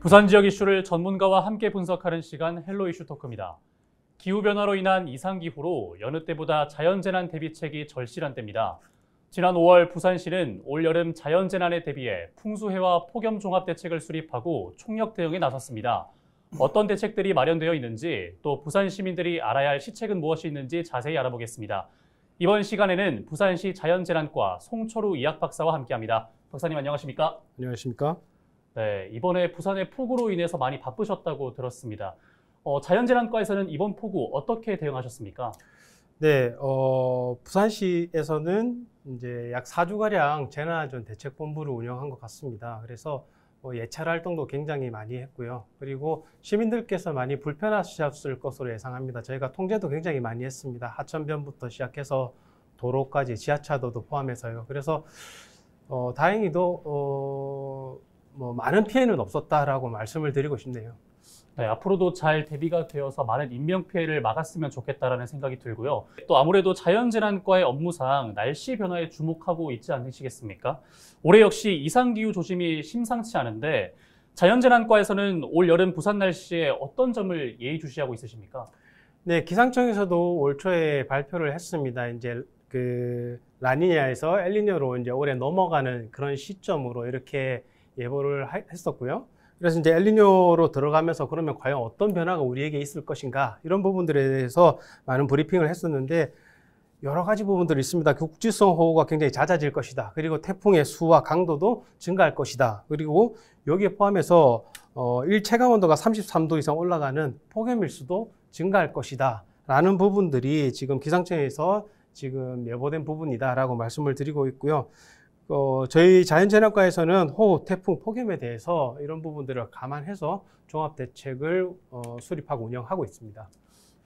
부산 지역 이슈를 전문가와 함께 분석하는 시간 헬로 이슈 토크입니다. 기후변화로 인한 이상기후로 여느 때보다 자연재난 대비책이 절실한 때입니다. 지난 5월 부산시는 올여름 자연재난에 대비해 풍수해와 폭염 종합 대책을 수립하고 총력 대응에 나섰습니다. 어떤 대책들이 마련되어 있는지 또 부산 시민들이 알아야 할 시책은 무엇이 있는지 자세히 알아보겠습니다. 이번 시간에는 부산시 자연재난과 송철우 이학 박사와 함께합니다. 박사님 안녕하십니까? 안녕하십니까? 네, 이번에 부산의 폭우로 인해서 많이 바쁘셨다고 들었습니다. 어, 자연재난과에서는 이번 폭우 어떻게 대응하셨습니까? 네, 어, 부산시에서는 이제 약 4주가량 재난안전 대책본부를 운영한 것 같습니다. 그래서 뭐 예찰 활동도 굉장히 많이 했고요. 그리고 시민들께서 많이 불편하셨을 것으로 예상합니다. 저희가 통제도 굉장히 많이 했습니다. 하천변부터 시작해서 도로까지 지하차도도 포함해서요. 그래서 어, 다행히도 어, 뭐 많은 피해는 없었다라고 말씀을 드리고 싶네요. 네, 앞으로도 잘 대비가 되어서 많은 인명 피해를 막았으면 좋겠다라는 생각이 들고요. 또 아무래도 자연재난과의 업무상 날씨 변화에 주목하고 있지 않으시겠습니까? 올해 역시 이상기후 조심이 심상치 않은데 자연재난과에서는 올 여름 부산 날씨에 어떤 점을 예의주시하고 있으십니까? 네, 기상청에서도 올 초에 발표를 했습니다. 이제 그 라니냐에서 엘리뇨로 이제 올해 넘어가는 그런 시점으로 이렇게 예보를 했었고요. 그래서 이제 엘리뇨로 들어가면서 그러면 과연 어떤 변화가 우리에게 있을 것인가 이런 부분들에 대해서 많은 브리핑을 했었는데 여러 가지 부분들이 있습니다. 국지성 호우가 굉장히 잦아질 것이다. 그리고 태풍의 수와 강도도 증가할 것이다. 그리고 여기에 포함해서 어, 일체감 온도가 33도 이상 올라가는 폭염일수도 증가할 것이다. 라는 부분들이 지금 기상청에서 지금 예보된 부분이다라고 말씀을 드리고 있고요. 어, 저희 자연재난과에서는 호우, 태풍, 폭염에 대해서 이런 부분들을 감안해서 종합 대책을 어, 수립하고 운영하고 있습니다.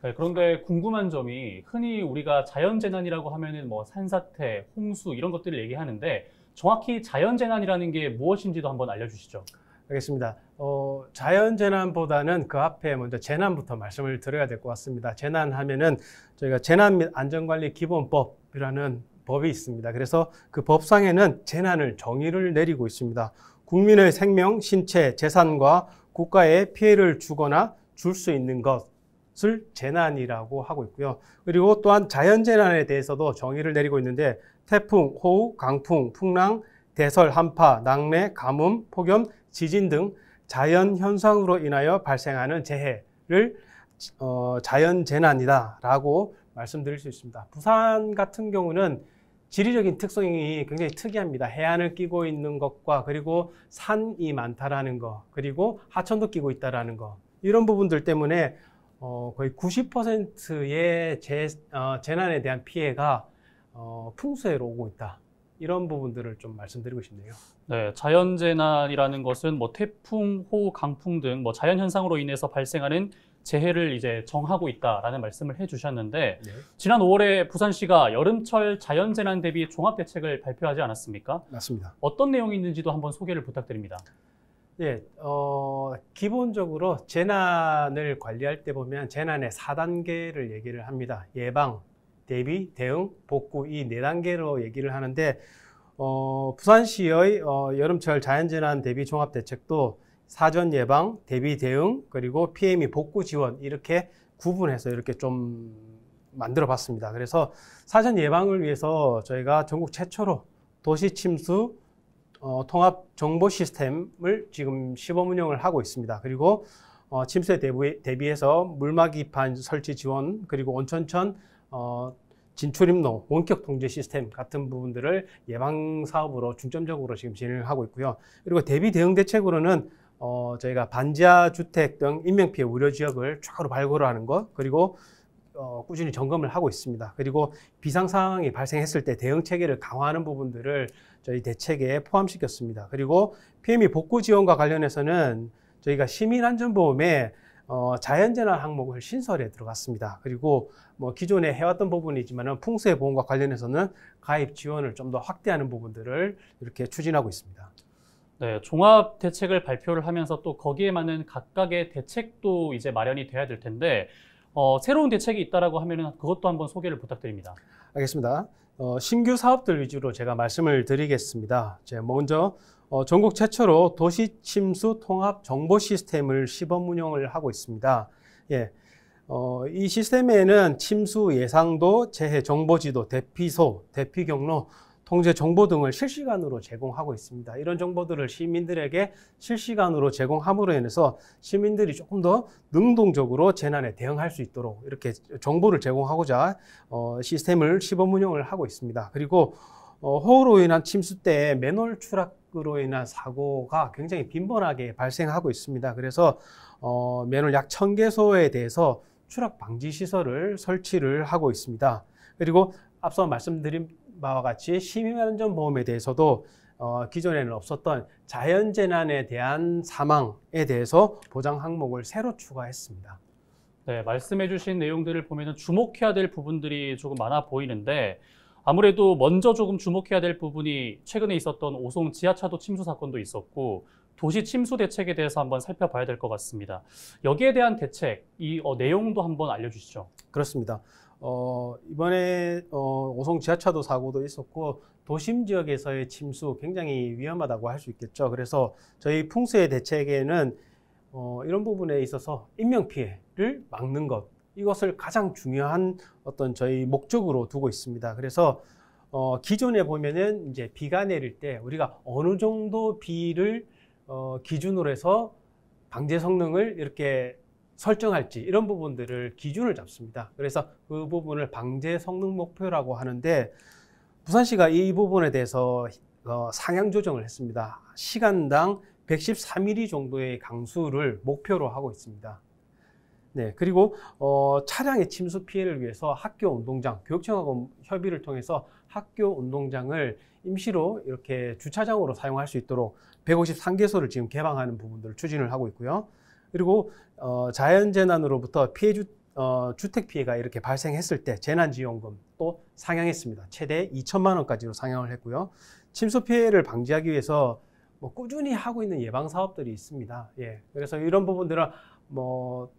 네, 그런데 궁금한 점이 흔히 우리가 자연재난이라고 하면은 뭐 산사태, 홍수 이런 것들을 얘기하는데 정확히 자연재난이라는 게 무엇인지도 한번 알려주시죠. 알겠습니다. 어, 자연재난보다는 그 앞에 먼저 재난부터 말씀을 드려야 될 것 같습니다. 재난 하면은 저희가 재난 및 안전관리 기본법이라는 법이 있습니다. 그래서 그 법상에는 재난을 정의를 내리고 있습니다. 국민의 생명, 신체, 재산과 국가에 피해를 주거나 줄 수 있는 것을 재난이라고 하고 있고요. 그리고 또한 자연재난에 대해서도 정의를 내리고 있는데 태풍, 호우, 강풍, 풍랑, 대설, 한파, 낙뢰, 가뭄, 폭염, 지진 등 자연 현상으로 인하여 발생하는 재해를 어, 자연 재난이다라고 말씀드릴 수 있습니다. 부산 같은 경우는 지리적인 특성이 굉장히 특이합니다. 해안을 끼고 있는 것과 그리고 산이 많다라는 거, 그리고 하천도 끼고 있다라는 거. 이런 부분들 때문에 어, 거의 90%의 재, 어, 재난에 대한 피해가 어, 풍수해로 오고 있다. 이런 부분들을 좀 말씀드리고 싶네요. 네, 자연 재난이라는 것은 뭐 태풍, 호우, 강풍 등 뭐 자연 현상으로 인해서 발생하는 재해를 이제 정하고 있다라는 말씀을 해주셨는데 네. 지난 5월에 부산시가 여름철 자연재난 대비 종합대책을 발표하지 않았습니까? 맞습니다. 어떤 내용이 있는지도 한번 소개를 부탁드립니다. 예, 어, 기본적으로 재난을 관리할 때 보면 재난의 4단계를 얘기를 합니다. 예방, 대비, 대응, 복구 이네 단계로 얘기를 하는데 어, 부산시의 어, 여름철 자연재난 대비 종합대책도 사전 예방, 대비 대응, 그리고 PME 복구 지원 이렇게 구분해서 이렇게 좀 만들어 봤습니다. 그래서 사전 예방을 위해서 저희가 전국 최초로 도시 침수 어, 통합 정보 시스템을 지금 시범 운영을 하고 있습니다. 그리고 어, 침수에 대비, 대비해서 물막이판 설치 지원 그리고 온천천 어, 진출입로 원격 통제 시스템 같은 부분들을 예방 사업으로 중점적으로 지금 진행을 하고 있고요. 그리고 대비 대응 대책으로는 어, 저희가 반지하 주택 등 인명피해 우려 지역을 추가로 발굴을 하는 것, 그리고 어, 꾸준히 점검을 하고 있습니다. 그리고 비상 상황이 발생했을 때 대응 체계를 강화하는 부분들을 저희 대책에 포함시켰습니다. 그리고 PME 복구 지원과 관련해서는 저희가 시민안전보험에 어, 자연재난 항목을 신설에 들어갔습니다. 그리고 뭐 기존에 해왔던 부분이지만 풍수의 보험과 관련해서는 가입 지원을 좀 더 확대하는 부분들을 이렇게 추진하고 있습니다. 네, 종합 대책을 발표를 하면서 또 거기에 맞는 각각의 대책도 이제 마련이 돼야 될 텐데 어, 새로운 대책이 있다라고 하면은 그것도 한번 소개를 부탁드립니다. 알겠습니다. 어, 신규 사업들 위주로 제가 말씀을 드리겠습니다. 제가 먼저 어, 전국 최초로 도시 침수 통합 정보 시스템을 시범 운영을 하고 있습니다. 예. 어, 이 시스템에는 침수 예상도, 재해 정보지도, 대피소, 대피 경로, 통제 정보 등을 실시간으로 제공하고 있습니다. 이런 정보들을 시민들에게 실시간으로 제공함으로 인해서 시민들이 조금 더 능동적으로 재난에 대응할 수 있도록 이렇게 정보를 제공하고자 어, 시스템을 시범 운영을 하고 있습니다. 그리고 어, 호우로 인한 침수 때 맨홀 추락으로 인한 사고가 굉장히 빈번하게 발생하고 있습니다. 그래서 어, 맨홀 약 1000개소에 대해서 추락 방지 시설을 설치를 하고 있습니다. 그리고 앞서 말씀드린 바와 같이 시민안전 보험에 대해서도 어, 기존에는 없었던 자연재난에 대한 사망에 대해서 보장 항목을 새로 추가했습니다. 네, 말씀해 주신 내용들을 보면은 주목해야 될 부분들이 조금 많아 보이는데 아무래도 먼저 조금 주목해야 될 부분이 최근에 있었던 오송 지하차도 침수 사건도 있었고 도시 침수 대책에 대해서 한번 살펴봐야 될 것 같습니다. 여기에 대한 대책, 이 어, 내용도 한번 알려주시죠. 그렇습니다. 어, 이번에 어, 오송 지하차도 사고도 있었고 도심 지역에서의 침수 굉장히 위험하다고 할 수 있겠죠. 그래서 저희 풍수의 대책에는 어, 이런 부분에 있어서 인명 피해를 막는 것 이것을 가장 중요한 어떤 저희 목적으로 두고 있습니다. 그래서 어, 기존에 보면은 이제 비가 내릴 때 우리가 어느 정도 비를 어, 기준으로 해서 방제 성능을 이렇게 설정할지 이런 부분들을 기준을 잡습니다. 그래서 그 부분을 방제 성능 목표라고 하는데 부산시가 이 부분에 대해서 어, 상향 조정을 했습니다. 시간당 113mm 정도의 강수를 목표로 하고 있습니다. 네, 그리고 어, 차량의 침수 피해를 위해서 학교 운동장, 교육청하고 협의를 통해서 학교 운동장을 임시로 이렇게 주차장으로 사용할 수 있도록 153개소를 지금 개방하는 부분들을 추진을 하고 있고요. 그리고 어, 자연 재난으로부터 피해 주, 어, 주택 피해가 이렇게 발생했을 때 재난지원금 또 상향했습니다. 최대 2천만 원까지로 상향을 했고요. 침수 피해를 방지하기 위해서 뭐 꾸준히 하고 있는 예방 사업들이 있습니다. 예, 그래서 이런 부분들은 뭐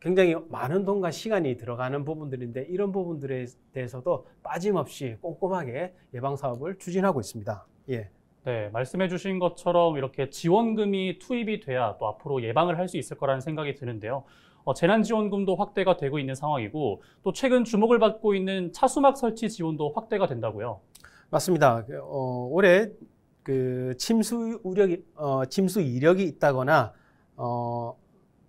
굉장히 많은 돈과 시간이 들어가는 부분들인데 이런 부분들에 대해서도 빠짐없이 꼼꼼하게 예방 사업을 추진하고 있습니다. 예. 네, 말씀해 주신 것처럼 이렇게 지원금이 투입이 돼야 또 앞으로 예방을 할 수 있을 거라는 생각이 드는데요. 어, 재난지원금도 확대가 되고 있는 상황이고 또 최근 주목을 받고 있는 차수막 설치 지원도 확대가 된다고요. 맞습니다. 그, 어, 올해 그 침수 우력이 어, 침수 이력이 있다거나 어,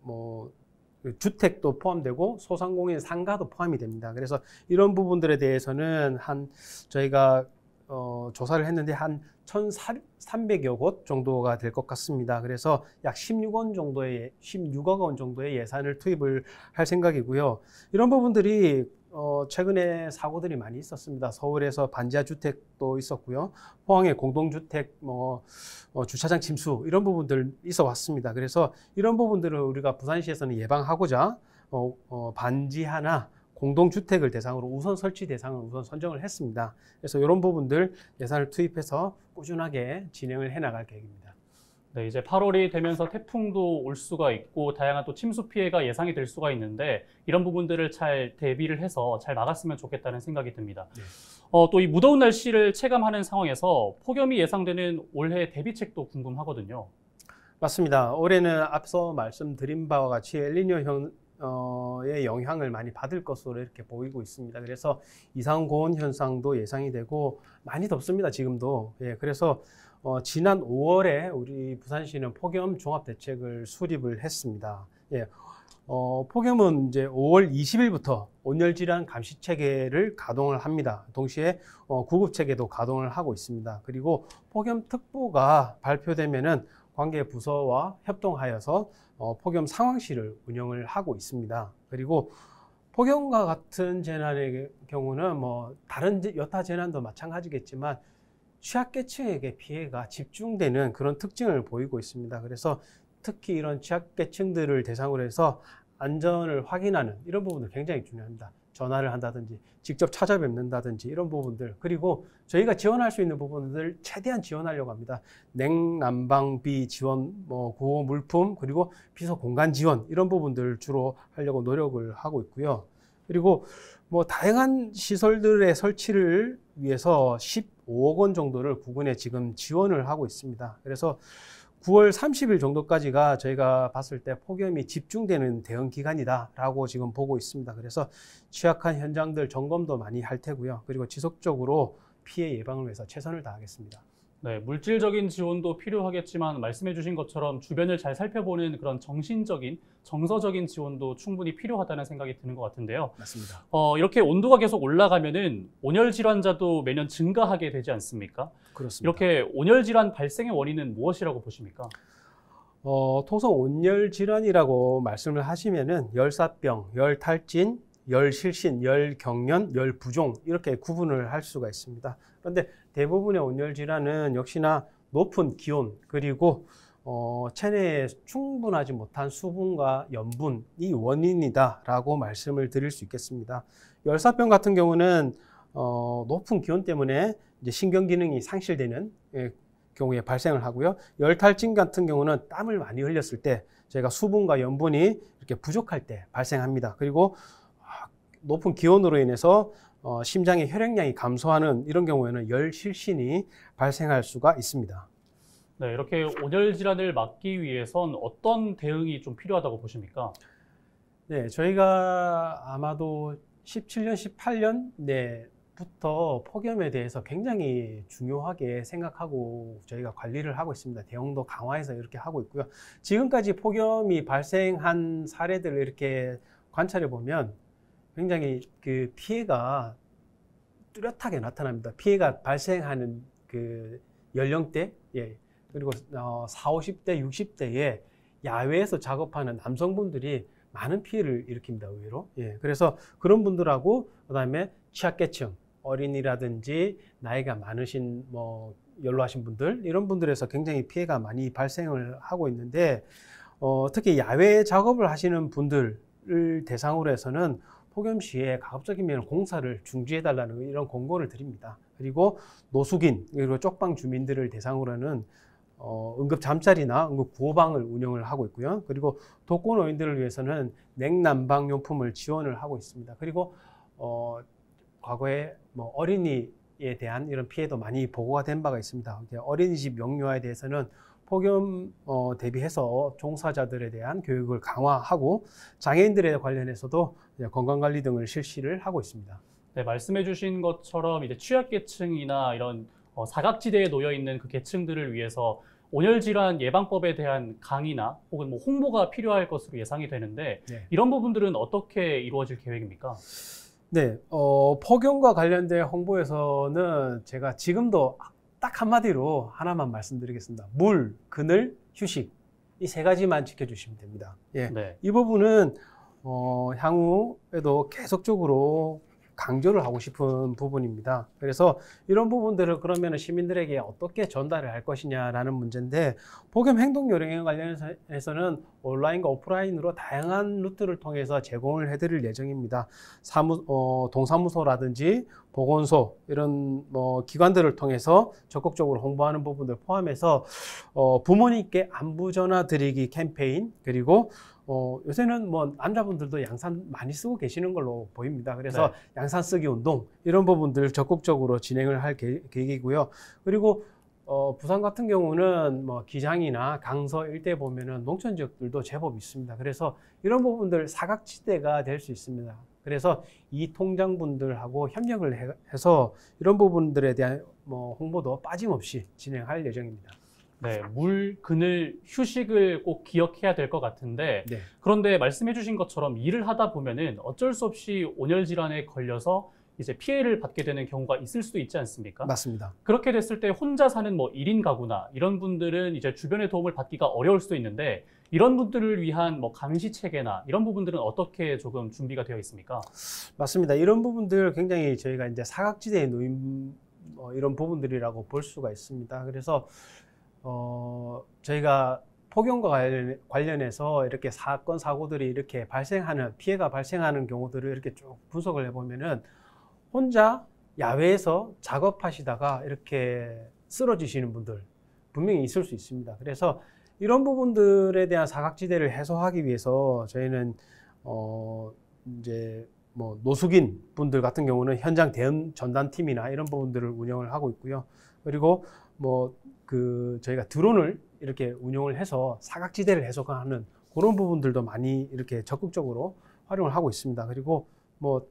뭐그 주택도 포함되고 소상공인 상가도 포함이 됩니다. 그래서 이런 부분들에 대해서는 한 저희가 어, 조사를 했는데 한 1,300여 곳 정도가 될 것 같습니다. 그래서 약 16원 정도의 16억 원 정도의 예산을 투입을 할 생각이고요. 이런 부분들이 어, 최근에 사고들이 많이 있었습니다. 서울에서 반지하 주택도 있었고요. 포항에 공동주택, 뭐 어, 주차장 침수 이런 부분들 있어 왔습니다. 그래서 이런 부분들을 우리가 부산시에서는 예방하고자 어, 어, 반지하나 공동주택을 대상으로 우선 설치 대상을 우선 선정을 했습니다. 그래서 이런 부분들 예산을 투입해서 꾸준하게 진행을 해 나갈 계획입니다. 네, 이제 8월이 되면서 태풍도 올 수가 있고 다양한 또 침수 피해가 예상이 될 수가 있는데 이런 부분들을 잘 대비를 해서 잘 막았으면 좋겠다는 생각이 듭니다. 네. 어, 또 이 무더운 날씨를 체감하는 상황에서 폭염이 예상되는 올해 대비책도 궁금하거든요. 맞습니다. 올해는 앞서 말씀드린 바와 같이 엘니뇨 현 의 영향을 많이 받을 것으로 이렇게 보이고 있습니다. 그래서 이상 고온 현상도 예상이 되고 많이 덥습니다. 지금도. 예, 그래서 어, 지난 5월에 우리 부산시는 폭염 종합 대책을 수립을 했습니다. 예, 어, 폭염은 이제 5월 20일부터 온열 질환 감시 체계를 가동을 합니다. 동시에 어, 구급 체계도 가동을 하고 있습니다. 그리고 폭염 특보가 발표되면은 관계 부서와 협동하여서 어, 폭염 상황실을 운영을 하고 있습니다. 그리고 폭염과 같은 재난의 경우는 뭐 다른 여타 재난도 마찬가지겠지만 취약계층에게 피해가 집중되는 그런 특징을 보이고 있습니다. 그래서 특히 이런 취약계층들을 대상으로 해서 안전을 확인하는 이런 부분도 굉장히 중요합니다. 전화를 한다든지 직접 찾아뵙는다든지 이런 부분들 그리고 저희가 지원할 수 있는 부분들 최대한 지원하려고 합니다. 냉난방비 지원, 뭐 구호 물품 그리고 비서 공간 지원 이런 부분들 주로 하려고 노력을 하고 있고요. 그리고 뭐 다양한 시설들의 설치를 위해서 15억 원 정도를 구군에 지금 지원을 하고 있습니다. 그래서 9월 30일 정도까지가 저희가 봤을 때 폭염이 집중되는 대응 기간이다라고 지금 보고 있습니다. 그래서 취약한 현장들 점검도 많이 할 테고요. 그리고 지속적으로 피해 예방을 위해서 최선을 다하겠습니다. 네, 물질적인 지원도 필요하겠지만 말씀해 주신 것처럼 주변을 잘 살펴보는 그런 정신적인, 정서적인 지원도 충분히 필요하다는 생각이 드는 것 같은데요. 맞습니다. 어, 이렇게 온도가 계속 올라가면은 온열 질환자도 매년 증가하게 되지 않습니까? 그렇습니다. 이렇게 온열 질환 발생의 원인은 무엇이라고 보십니까? 어, 토성 온열 질환이라고 말씀을 하시면은 열사병, 열탈진, 열실신, 열경련, 열부종 이렇게 구분을 할 수가 있습니다. 그런데 대부분의 온열 질환은 역시나 높은 기온 그리고 어, 체내에 충분하지 못한 수분과 염분이 원인이다라고 말씀을 드릴 수 있겠습니다. 열사병 같은 경우는 어, 높은 기온 때문에 이제 신경 기능이 상실되는 예, 경우에 발생을 하고요. 열탈진 같은 경우는 땀을 많이 흘렸을 때 저희가 수분과 염분이 이렇게 부족할 때 발생합니다. 그리고 아, 높은 기온으로 인해서 어, 심장의 혈액량이 감소하는 이런 경우에는 열실신이 발생할 수가 있습니다. 네, 이렇게 온열 질환을 막기 위해선 어떤 대응이 좀 필요하다고 보십니까? 네, 저희가 아마도 17년, 18년 내부터 폭염에 대해서 굉장히 중요하게 생각하고 저희가 관리를 하고 있습니다. 대응도 강화해서 이렇게 하고 있고요. 지금까지 폭염이 발생한 사례들을 이렇게 관찰해 보면 굉장히 그 피해가 뚜렷하게 나타납니다. 피해가 발생하는 그 연령대, 예, 그리고 어, 4, 50대, 60대에 야외에서 작업하는 남성분들이 많은 피해를 일으킵니다, 의외로. 예, 그래서 그런 분들하고 그 다음에 취약계층, 어린이라든지 나이가 많으신 뭐 연로하신 분들 이런 분들에서 굉장히 피해가 많이 발생을 하고 있는데 어, 특히 야외 작업을 하시는 분들을 대상으로 해서는 폭염 시에 가급적이면 공사를 중지해 달라는 이런 공고를 드립니다. 그리고 노숙인 그리고 쪽방 주민들을 대상으로는 어, 응급 잠자리나 응급 구호방을 운영을 하고 있고요. 그리고 독거노인들을 위해서는 냉난방 용품을 지원을 하고 있습니다. 그리고 어, 과거에 뭐 어린이에 대한 이런 피해도 많이 보고가 된 바가 있습니다. 어린이집 영유아에 대해서는 폭염 어, 대비해서 종사자들에 대한 교육을 강화하고 장애인들에 관련해서도 건강관리 등을 실시를 하고 있습니다. 네, 말씀해 주신 것처럼 이제 취약계층이나 이런 어, 사각지대에 놓여 있는 그 계층들을 위해서 온열 질환 예방법에 대한 강의나 혹은 뭐 홍보가 필요할 것으로 예상이 되는데 네. 이런 부분들은 어떻게 이루어질 계획입니까? 네, 어, 폭염과 관련된 홍보에서는 제가 지금도 딱 한마디로 하나만 말씀드리겠습니다. 물, 그늘, 휴식 이 세 가지만 지켜주시면 됩니다. 예, 네. 이 부분은 어, 향후에도 계속적으로 강조를 하고 싶은 부분입니다. 그래서 이런 부분들을 그러면 시민들에게 어떻게 전달을 할 것이냐라는 문제인데 폭염 행동 요령에 관련해서는 온라인과 오프라인으로 다양한 루트를 통해서 제공을 해드릴 예정입니다. 사무 어, 동사무소라든지 보건소 이런 뭐 기관들을 통해서 적극적으로 홍보하는 부분들 포함해서 어, 부모님께 안부 전화 드리기 캠페인 그리고 어, 요새는 뭐 남자분들도 양산 많이 쓰고 계시는 걸로 보입니다. 그래서 네. 양산 쓰기 운동 이런 부분들 적극적으로 진행을 할 계, 계획이고요. 그리고 어, 부산 같은 경우는 뭐 기장이나 강서 일대 보면은 농촌 지역들도 제법 있습니다. 그래서 이런 부분들 사각지대가 될 수 있습니다. 그래서 이 통장분들하고 협력을 해- 해서 이런 부분들에 대한 뭐 홍보도 빠짐없이 진행할 예정입니다. 네, 물, 그늘, 휴식을 꼭 기억해야 될 것 같은데 네. 그런데 말씀해 주신 것처럼 일을 하다 보면은 어쩔 수 없이 온열 질환에 걸려서 이제 피해를 받게 되는 경우가 있을 수도 있지 않습니까? 맞습니다. 그렇게 됐을 때 혼자 사는 뭐 1인 가구나 이런 분들은 이제 주변의 도움을 받기가 어려울 수도 있는데 이런 분들을 위한 뭐 감시 체계나 이런 부분들은 어떻게 조금 준비가 되어 있습니까? 맞습니다. 이런 부분들 굉장히 저희가 이제 사각지대에 놓인 어, 이런 부분들이라고 볼 수가 있습니다. 그래서 어, 저희가 폭염과 관련- 관련해서 이렇게 사건 사고들이 이렇게 발생하는 피해가 발생하는 경우들을 이렇게 쭉 분석을 해보면은 혼자 야외에서 작업하시다가 이렇게 쓰러지시는 분들 분명히 있을 수 있습니다. 그래서 이런 부분들에 대한 사각지대를 해소하기 위해서 저희는 어 이제 뭐 노숙인 분들 같은 경우는 현장 대응 전담 팀이나 이런 부분들을 운영을 하고 있고요. 그리고 뭐 그 저희가 드론을 이렇게 운영을 해서 사각지대를 해소하는 그런 부분들도 많이 이렇게 적극적으로 활용을 하고 있습니다. 그리고 뭐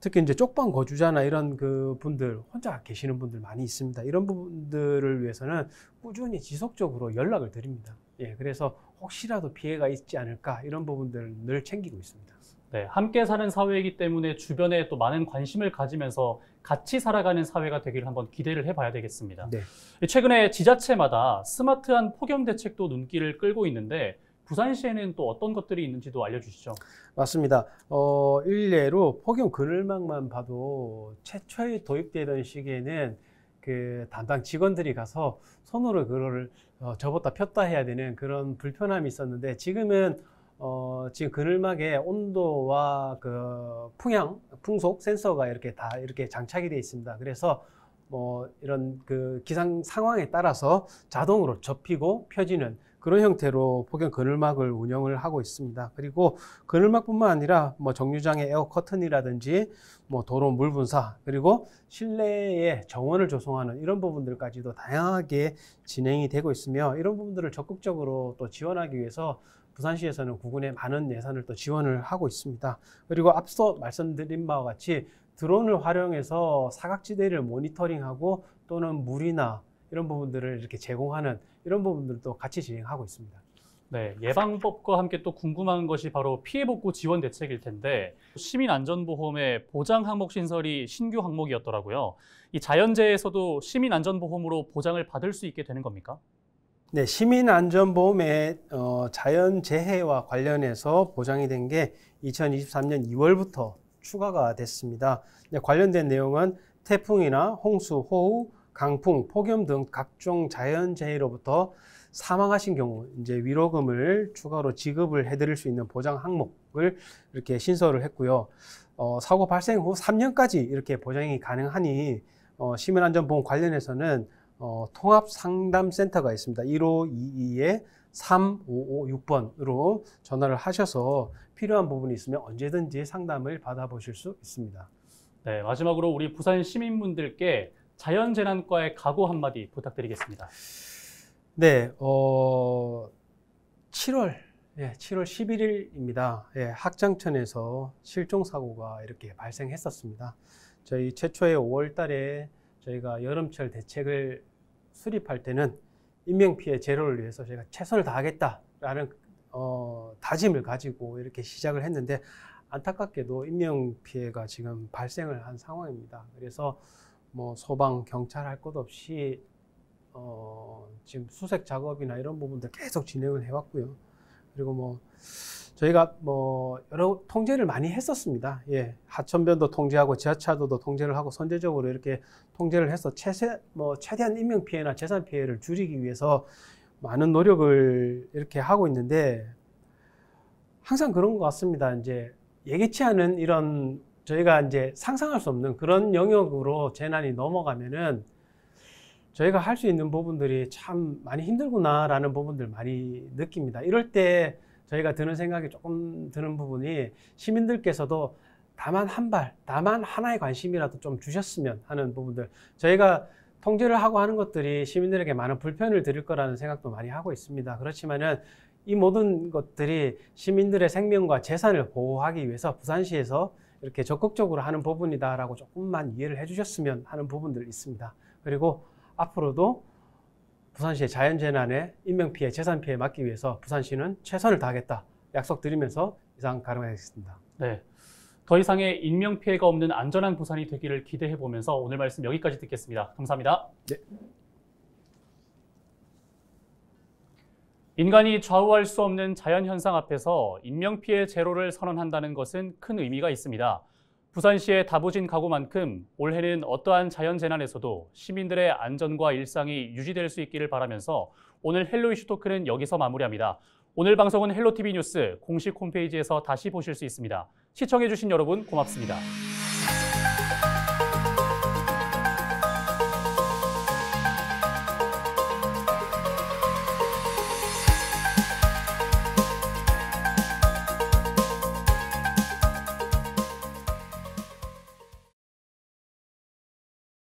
특히 이제 쪽방 거주자나 이런 그 분들 혼자 계시는 분들 많이 있습니다. 이런 부분들을 위해서는 꾸준히 지속적으로 연락을 드립니다. 예, 그래서 혹시라도 피해가 있지 않을까 이런 부분들을 늘 챙기고 있습니다. 네, 함께 사는 사회이기 때문에 주변에 또 많은 관심을 가지면서 같이 살아가는 사회가 되기를 한번 기대를 해봐야 되겠습니다. 네. 최근에 지자체마다 스마트한 폭염 대책도 눈길을 끌고 있는데 부산시에는 또 어떤 것들이 있는지도 알려주시죠. 맞습니다. 어, 일례로 폭염 그늘막만 봐도 최초에 도입되던 시기에는 그 담당 직원들이 가서 손으로 그거를 어, 접었다 폈다 해야 되는 그런 불편함이 있었는데 지금은 어, 지금 그늘막에 온도와 그 풍향, 풍속 센서가 이렇게 다 이렇게 장착이 되어 있습니다. 그래서 뭐 이런 그 기상 상황에 따라서 자동으로 접히고 펴지는 그런 형태로 폭염 그늘막을 운영을 하고 있습니다. 그리고 그늘막뿐만 아니라 뭐 정류장의 에어 커튼이라든지 뭐 도로 물 분사 그리고 실내에 정원을 조성하는 이런 부분들까지도 다양하게 진행이 되고 있으며 이런 부분들을 적극적으로 또 지원하기 위해서 부산시에서는 구군에 많은 예산을 또 지원을 하고 있습니다. 그리고 앞서 말씀드린 바와 같이 드론을 활용해서 사각지대를 모니터링하고 또는 물이나 이런 부분들을 이렇게 제공하는 이런 부분들도 같이 진행하고 있습니다. 네, 예방법과 함께 또 궁금한 것이 바로 피해 복구 지원 대책일 텐데 시민 안전보험의 보장 항목 신설이 신규 항목이었더라고요. 이 자연재해에서도 시민 안전보험으로 보장을 받을 수 있게 되는 겁니까? 네, 시민안전보험의 어, 자연재해와 관련해서 보장이 된 게 2023년 2월부터 추가가 됐습니다. 네, 관련된 내용은 태풍이나 홍수, 호우, 강풍, 폭염 등 각종 자연재해로부터 사망하신 경우 이제 위로금을 추가로 지급을 해드릴 수 있는 보장 항목을 이렇게 신설을 했고요. 어, 사고 발생 후 3년까지 이렇게 보장이 가능하니 어, 시민안전보험 관련해서는 어, 통합상담센터가 있습니다. 1522에 3556번으로 전화를 하셔서 필요한 부분이 있으면 언제든지 상담을 받아보실 수 있습니다. 네, 마지막으로 우리 부산 시민분들께 자연재난과의 각오 한마디 부탁드리겠습니다. 네, 어, 7월, 예, 7월 11일입니다. 예, 학장천에서 실종사고가 이렇게 발생했었습니다. 저희 최초의 5월 달에 저희가 여름철 대책을 수립할 때는 인명피해 제로를 위해서 저희가 최선을 다하겠다라는 어, 다짐을 가지고 이렇게 시작을 했는데 안타깝게도 인명피해가 지금 발생을 한 상황입니다. 그래서 뭐 소방, 경찰 할 것 없이 어, 지금 수색 작업이나 이런 부분들 계속 진행을 해왔고요. 그리고 뭐 저희가 뭐 여러 통제를 많이 했었습니다. 예, 하천변도 통제하고 지하차도도 통제를 하고 선제적으로 이렇게 통제를 해서 최세 뭐 최대한 인명 피해나 재산 피해를 줄이기 위해서 많은 노력을 이렇게 하고 있는데 항상 그런 것 같습니다. 이제 예기치 않은 이런 저희가 이제 상상할 수 없는 그런 영역으로 재난이 넘어가면은 저희가 할 수 있는 부분들이 참 많이 힘들구나라는 부분들 많이 느낍니다. 이럴 때 저희가 드는 생각이 조금 드는 부분이 시민들께서도 다만 한 발, 다만 하나의 관심이라도 좀 주셨으면 하는 부분들. 저희가 통제를 하고 하는 것들이 시민들에게 많은 불편을 드릴 거라는 생각도 많이 하고 있습니다. 그렇지만은 이 모든 것들이 시민들의 생명과 재산을 보호하기 위해서 부산시에서 이렇게 적극적으로 하는 부분이다라고 조금만 이해를 해주셨으면 하는 부분들 있습니다. 그리고 앞으로도 부산시의 자연재난에 인명피해, 재산피해 막기 위해서 부산시는 최선을 다하겠다 약속드리면서 이상 가름하겠습니다. 네. 더 이상의 인명피해가 없는 안전한 부산이 되기를 기대해 보면서 오늘 말씀 여기까지 듣겠습니다. 감사합니다. 네. 인간이 좌우할 수 없는 자연현상 앞에서 인명피해 제로를 선언한다는 것은 큰 의미가 있습니다. 부산시의 다부진 각오만큼 올해는 어떠한 자연재난에서도 시민들의 안전과 일상이 유지될 수 있기를 바라면서 오늘 헬로 이슈 토크는 여기서 마무리합니다. 오늘 방송은 헬로티비 뉴스 공식 홈페이지에서 다시 보실 수 있습니다. 시청해주신 여러분 고맙습니다.